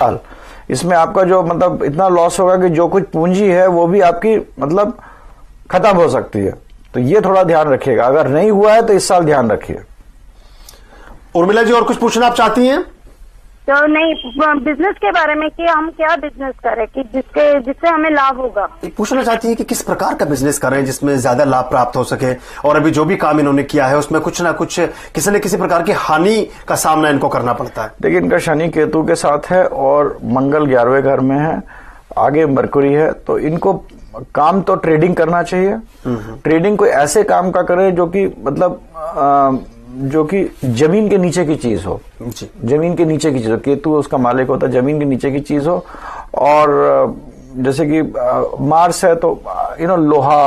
साल। इसमें आपका जो मतलब इतना लॉस होगा कि जो कुछ पूंजी है, वो भी आपकी मतलब खत्म हो सकती है। तो ये थोड़ा ध्यान रखिएगा। अगर नहीं हुआ है तो इस साल ध्यान रखिए। उर्मिला जी, और कुछ पूछना आप चाहती हैं? तो नहीं बिज़नेस के बारे में कि हम क्या बिज़नेस करें कि जिसके जिससे हमें लाभ होगा। पूछना चाहती है कि किस प्रकार का बिज़नेस कर रहे हैं जिसमें ज़्यादा लाभ प्राप्त हो सके? और अभी जो भी काम इन्होंने किया है उसमें कुछ ना कुछ किसी न किसी प्रकार की हानि का सामना इनको करना पड़ता है। देखिए इनका शनि केतु के साथ है और मंगल ग्यारहवें घर में है आगे मरकुरी है तो इनको काम तो ट्रेडिंग करना चाहिए। ट्रेडिंग कोई ऐसे काम का करे जो कि मतलब आ, जो कि ज़मीन के नीचे की चीज़ हो। ज़मीन के नीचे की चीज़ हो। केतु उसका मालिक होता है ज़मीन के नीचे की चीज़ हो। और जैसे कि मार्स है तो यू नो लोहा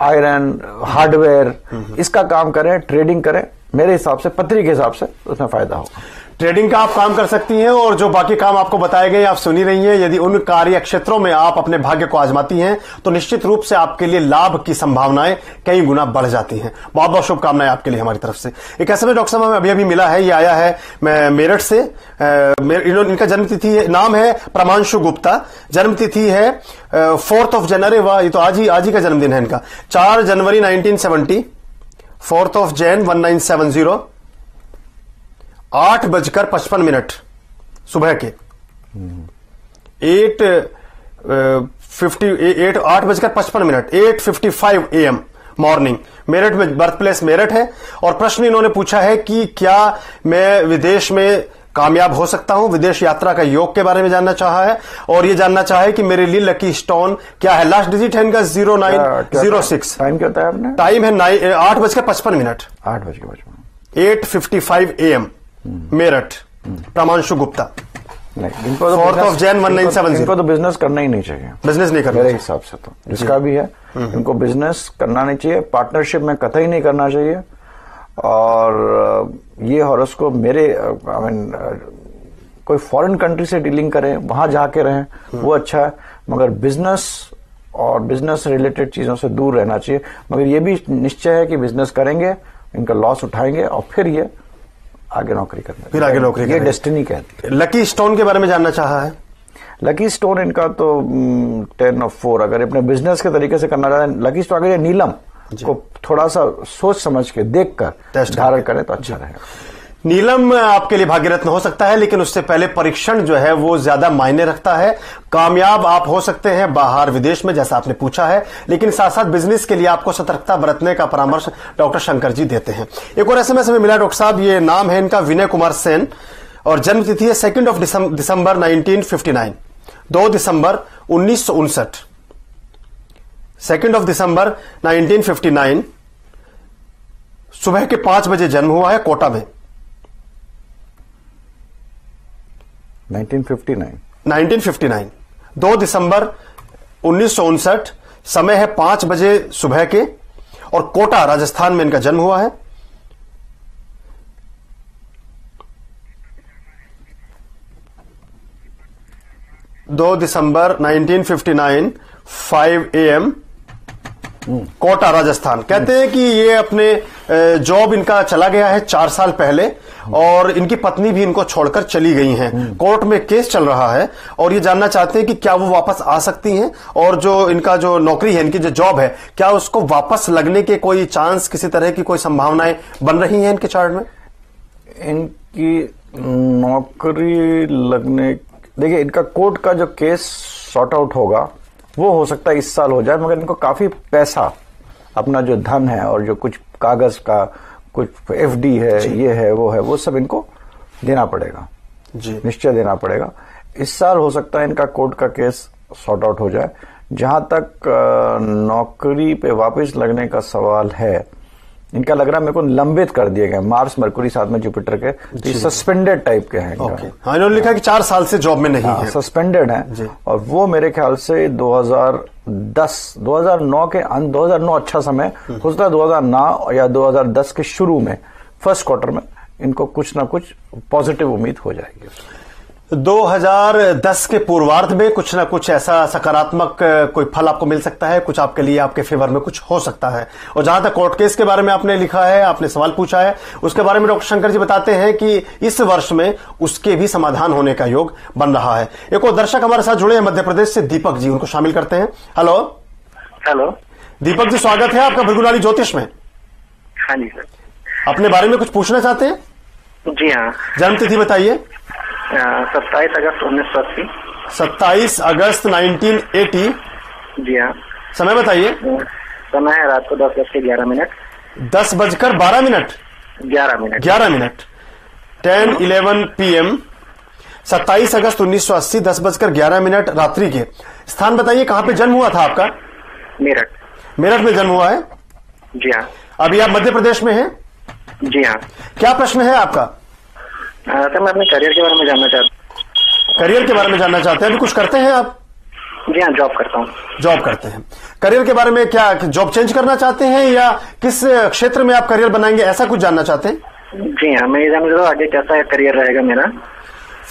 आयरन हार्डवेयर इसका काम करें ट्रेडिंग करें। मेरे हिसाब से पत्री के हिसाब से उसमें फ़ायदा होगा। ट्रेडिंग का आप काम कर सकती हैं और जो बाकी काम आपको बताए गए आप सुनी रही हैं, यदि उन कार्य क्षेत्रों में आप अपने भाग्य को आजमाती हैं तो निश्चित रूप से आपके लिए लाभ की संभावनाएँ कई गुना बढ़ जाती हैं। बहुत बहुत शुभकामनाएँ आपके लिए हमारी तरफ़ से। एक ऐसे में डॉक्टर साहब, हमें अभी अभी मिला है, ये आया है मेरठ से इनका जन्मतिथि नाम है प्रमांशु गुप्ता। जन्मतिथि है फोर्थ ऑफ़ जनवरी, वाह, ये तो आज ही आज ही का जन्मदिन है इनका। चार जनवरी 1970 फोर्थ ऑफ़ जैन 1970 आठ बजकर पचपन मिनट सुबह के। एट फिफ्टी एट आठ बजकर पचपन minute eight fifty five A M morning. Meerut में बर्थ प्लेस मेरठ है और प्रश्न इन्होंने पूछा है कि क्या मैं विदेश में कामयाब हो सकता हूँ? विदेश यात्रा का योग के बारे में जानना चाहा है और ये जानना चाहा है कि मेरे लिए लकी स्टोन क्या है? लास्ट डिजिट है इनका zero nine zero six. Time क्या बताया आपने? टाइम है नाइन आठ बजकर पचपन मिनट। आठ बजकर पचपन। Eight fifty five A M. Meerut Pramanshu Gupta. नहीं इनको तो इनको- तो बिज़नेस करना ही नहीं चाहिए। बिज़नेस नहीं करना मेरे चाहिए। हिसाब से तो। जिसका भी है इनको बिज़नेस करना नहीं चाहिए। पार्टनरशिप में कतई नहीं करना चाहिए। और ये हॉरोस्कोप मेरे आई मीन कोई फॉरेन कंट्री से डीलिंग करें वहाँ जाके रहें वो अच्छा है। मगर बिज़नेस और बिज़नेस रिलेटेड चीज़ों से दूर रहना चाहिए। मगर ये भी निश्चय है कि बिज़नेस करेंगे इनका लॉस उठाएँगे और फिर ये आगे नौकरी करेंगे फिर आगे नौकरी ये। डेस्टिनी कहती है। लकी स्टोन के बारे में जानना चाहा है? लकी स्टोन इनका तो टेन ऑफ़ फोर अगर अपने बिज़नेस के तरीके से करना चाहते हैं लकी स्टोन अगर ये नीलम को थोड़ा सा सोच समझ के देख कर धारण करें तो अच्छा रहेगा। नीलम आपके लिए भाग्यरत्न हो सकता है, लेकिन उससे पहले परीक्षण जो है वो ज़्यादा मायने रखता है। कामयाब आप हो सकते हैं बाहर विदेश में, जैसा आपने पूछा है, लेकिन साथ साथ बिज़नेस के लिए आपको सतर्कता बरतने का परामर्श डॉक्टर शंकर जी देते हैं। एक और एसएमएस में मिला, डॉक्टर साहब, ये नाम है इनका विनय कुमार सेन, और जन्म तिथि है सेकेंड ऑफ़ दिसंबर 1959 दो दिसंबर उन्नीस सौ उनसठ। सेकेंड ऑफ़ दिसंबर 1959 सुबह के पाँच बजे जन्म हुआ है कोटा में। 1959 1959 दो दिसंबर उन्नीस सौ उनसठ, समय है पाँच बजे सुबह के, और कोटा, राजस्थान में इनका जन्म हुआ है। दो दिसंबर 1959 5 एएम कोटा, राजस्थान। कहते हैं कि ये अपने जॉब इनका चला गया है चार साल पहले, और इनकी पत्नी भी इनको छोड़कर चली गई हैं। कोर्ट में केस चल रहा है, और ये जानना चाहते हैं कि क्या वो वापस आ सकती हैं, और जो इनका जो नौकरी है, इनकी जो जॉब है, क्या उसको वापस लगने के कोई चांस, किसी तरह की कोई संभावनाएँ बन रही हैं इनके चार्ट में? इनकी नौकरी लगने, देखिए, इनका कोर्ट का जो केस सॉर्ट आउट होगा वो हो सकता है इस साल हो जाए मगर इनको काफ़ी पैसा अपना जो धन है और जो कुछ कागज़ का कुछ एफडी है ये है वो है वो सब इनको देना पड़ेगा। जी। निश्चय देना पड़ेगा। इस साल हो सकता है इनका कोर्ट का केस सॉर्ट आउट हो जाए। जहाँ तक नौकरी पे वापस लगने का सवाल है इनका लग रहा है मेरे को लंबित कर दिए गए मार्स मरकुरी साथ में जुपिटर के तो ये सस्पेंडेड टाइप के हैं। ओके हाँ इन्होंने लिखा कि चार साल से जॉब में नहीं हाँ, है। सस्पेंडेड। है। और वो मेरे ख्याल से 2010 2009 के अंत 2009 अच्छा समय हो सकता है 2009 या 2010 के शुरू में फ़र्स्ट क्वार्टर में इनको कुछ ना कुछ पॉजिटिव उम्मीद हो जाएगी। 2010 के पूर्वार्ध में कुछ ना कुछ ऐसा सकारात्मक कोई फल आपको मिल सकता है कुछ आपके लिए आपके फेवर में कुछ हो सकता है। और जहाँ तक कोर्ट केस के बारे में आपने लिखा है आपने सवाल पूछा है उसके बारे में डॉक्टर शंकर जी बताते हैं कि इस वर्ष में उसके भी समाधान होने का योग बन रहा है। एक और दर्शक हमारे साथ जुड़े हैं मध्य प्रदेश से दीपक जी उनको शामिल करते हैं। हेलो। हेलो। दीपक जी स्वागत है आपका भृगुनाली ज्योतिष में। हाँ जी सर। अपने बारे में कुछ पूछना चाहते हैं? जी हाँ। जन्म तिथि बताइए। सत्ताईस अगस्त उन्नीस सौ अस्सी। 27 अगस्त 1980 जी हाँ। समय बताइए। समय है रात को दस बज के ग्यारह मिनट। दस बजकर बारह मिनट। ग्यारह मिनट। ग्यारह मिनट। Ten eleven PM. सत्ताईस अगस्त 1980 दस बजकर ग्यारह मिनट रात्रि के। स्थान बताइए कहाँ पे जन्म हुआ था आपका? मेरठ। मेरठ में जन्म हुआ है? जी हाँ। अभी आप मध्य प्रदेश में हैं? जी हाँ। क्या प्रश्न है आपका? सर मैं अपने करियर के बारे में जानना चाहता हूँ। करियर के बारे में जानना चाहते हैं अभी कुछ करते हैं आप? जी हाँ जॉब करता हूँ। जॉब करते हैं। करियर के बारे में क्या जॉब चेंज करना चाहते हैं या किस क्षेत्र में आप करियर बनाएँगे ऐसा कुछ जानना चाहते हैं? जी हाँ मैं ये जानना चाहता हूँ आगे कैसा करियर रहेगा मेरा?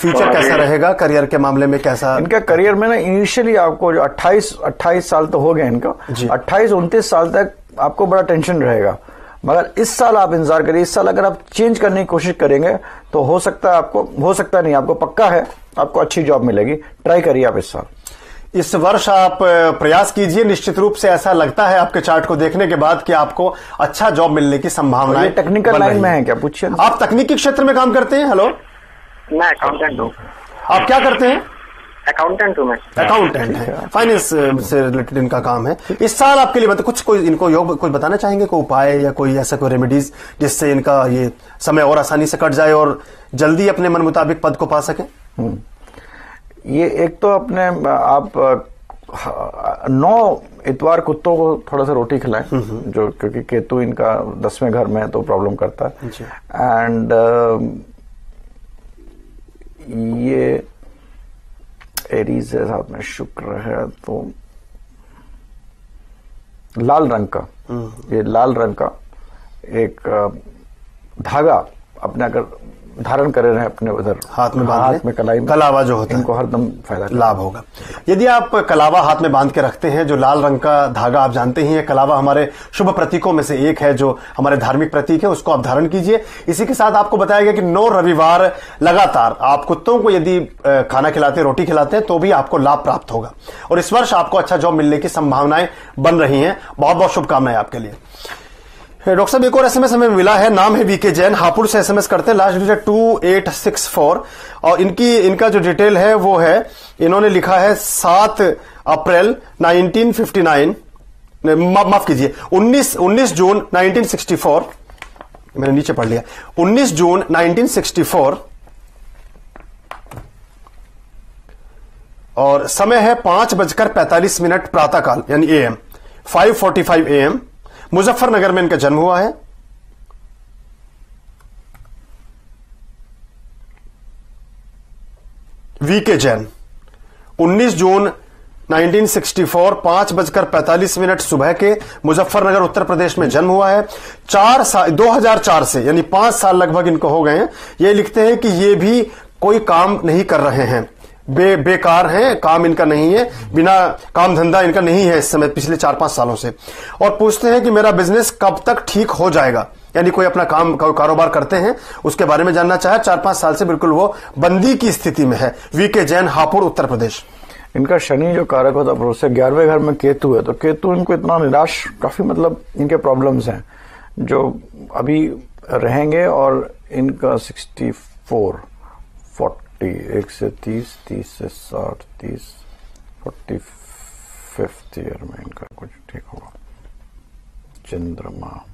फ्यूचर कैसा रहेगा? करियर के मामले में कैसा इनका करियर में ना इनिशियली आपको जो 28 28 साल तो हो गए इनका। जी। 28 29 साल तक आपको बड़ा टेंशन रहेगा। मगर इस साल आप इंतज़ार करिए इस साल अगर आप चेंज करने की कोशिश करेंगे तो हो सकता है आपको हो सकता नहीं आपको पक्का है आपको अच्छी जॉब मिलेगी। ट्राई करिए आप इस साल। इस वर्ष आप प्रयास कीजिए निश्चित रूप से ऐसा लगता है आपके चार्ट को देखने के बाद कि आपको अच्छा जॉब मिलने की संभावना ये टेक्निकल लाइन में है। क्या? पूछिए। आप तकनीकी क्षेत्र में काम करते हैं? हेलो मैं अकाउंटेंट हूँ। आप क्या करते हैं? अकाउंटेंट हूँ मैं। अकाउंटेंट है फाइनेंस से रिलेटेड इनका काम है। इस साल आपके लिए मतलब कुछ कोई इनको योग कुछ बताना चाहेंगे? कोई उपाय या कोई ऐसा कोई रेमेडीज जिससे इनका ये समय और आसानी से कट जाए और जल्दी अपने मन मुताबिक पद को पा सके? ये एक तो अपने आप नौ इतवार कुत्तों को थोड़ा सा रोटी खिलाएँ जो क्योंकि केतु इनका दसवें घर में है तो प्रॉब्लम करता है। एंड ये एरीज है साथ में शुक्र है तो लाल रंग का ये लाल रंग का एक धागा अपने अगर धारण करे रहे हैं अपने उधर। हाथ में बाँध हाथ में कलाई में। कलावा जो होता है। इनको हरदम फ़ायदा लाभ होगा। यदि आप कलावा हाथ में बाँध के रखते हैं जो लाल रंग का धागा आप जानते ही हैं कलावा हमारे शुभ प्रतीकों में से एक है जो हमारे धार्मिक प्रतीक है उसको आप धारण कीजिए। इसी के साथ आपको बताया गया कि नौ रविवार लगातार आप कुत्तों को यदि खाना खिलाते हैं रोटी खिलाते हैं तो भी आपको लाभ प्राप्त होगा। और इस वर्ष आपको अच्छा जॉब मिलने की संभावनाएँ बन रही हैं। बहुत बहुत शुभकामनाएँ आपके लिए। डॉक्टर साहब एक और एसएमएस हमें मिला है नाम है वीके जैन हापुड़ से एसएमएस करते हैं last digit two eight six four और इनकी इनका जो डिटेल है वो है इन्होंने लिखा है सात अप्रैल 1959 ने, मा, माफ़ कीजिए 19 19 जून 1964 मैंने नीचे पढ़ लिया। 19 जून 1964 और समय है पाँच बजकर पैंतालीस मिनट प्रातःकाल यानी एएम 5:45 एएम मुजफ्फरनगर में इनका जन्म हुआ है। वी के जैन 19 जून 1964 पाँच बजकर पैंतालीस मिनट सुबह के मुजफ्फरनगर, उत्तर प्रदेश में जन्म हुआ है। चार साल 2004 से, यानी पाँच साल लगभग इनको हो गए हैं। ये लिखते हैं कि ये भी कोई काम नहीं कर रहे हैं। बे, बेकार हैं, काम इनका नहीं है, बिना काम धंधा इनका नहीं है इस समय पिछले चार पाँच सालों से। और पूछते हैं कि मेरा बिज़नेस कब तक ठीक हो जाएगा? यानी कोई अपना काम कारोबार करते हैं, उसके बारे में जानना चाहे, चार पाँच साल से बिल्कुल वो बंदी की स्थिति में है। वी के जैन हापुड़, उत्तर प्रदेश। इनका शनि जो कारक होता है उससे ग्यारहवें घर में केतु है तो केतु इनको इतना निराश, काफ़ी मतलब इनके प्रॉब्लम्स हैं, जो अभी रहेंगे और इनका सिक्सटी फोर एक से तीस तीस से साठ तीस फोर्टी फिफ्थ ईयर में इनका कुछ ठीक होगा। चंद्रमा।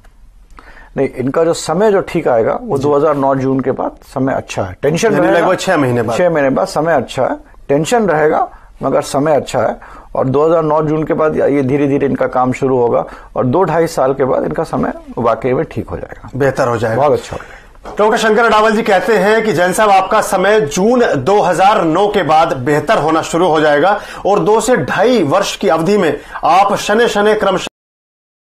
नहीं इनका जो समय जो ठीक आएगा वो 2009 जून के बाद समय अच्छा है। टेंशन रहेगा। छह महीने बाद। छह महीने बाद समय अच्छा है। टेंशन रहेगा मगर समय अच्छा है। और 2009 जून के बाद ये धीरे धीरे इनका काम शुरू होगा। और दो ढाई साल के बाद इनका समय वाकई में ठीक हो जाएगा। बेहतर हो जाएगा। बहुत अच्छा हो जाएगा डॉक्टर शंकर अडावल जी कहते हैं कि जैन साहब, आपका समय जून 2009 के बाद बेहतर होना शुरू हो जाएगा और दो से ढाई वर्ष की अवधि में आप शनि शनि क्रमशः